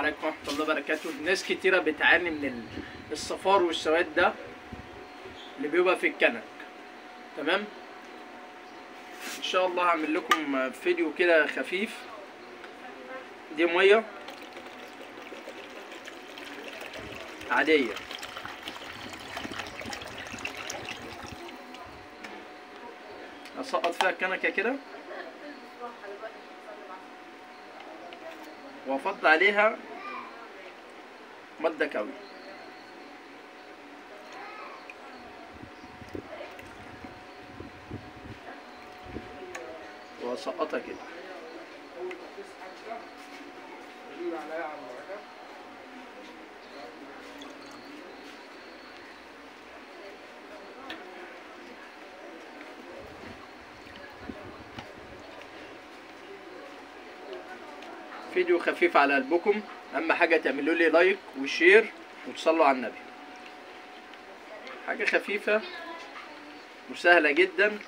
عليكم ورحمة الله وبركاته. ناس كتيرة بتعاني من ال- الصفار والسواد ده اللي بيبقى في الكنك. تمام؟ إن شاء الله هعمل لكم فيديو كده خفيف. دي مية. عادية. اسقط فيها الكنكة كده. وافض عليها مادة كاوية واسقطها كده. فيديو خفيف على قلبكم. أهم حاجة تعملوا لي like و share وتصلوا على النبي. حاجة خفيفة وسهلة جدا.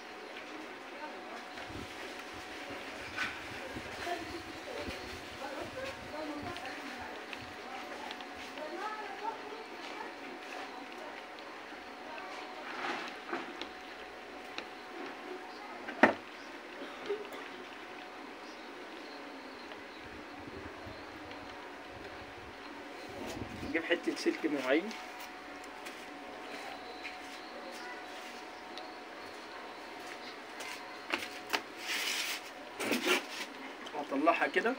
نجيب حتة سلك معين. واطلعها كده.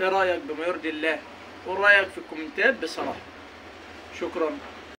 إيه رأيك بما يرضي الله؟ قول رايك في الكومنتات بصراحه شكرا.